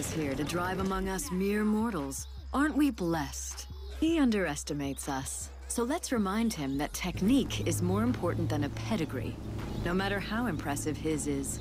is here to drive among us mere mortals. Aren't we blessed? He underestimates us. So let's remind him that technique is more important than a pedigree, no matter how impressive his is.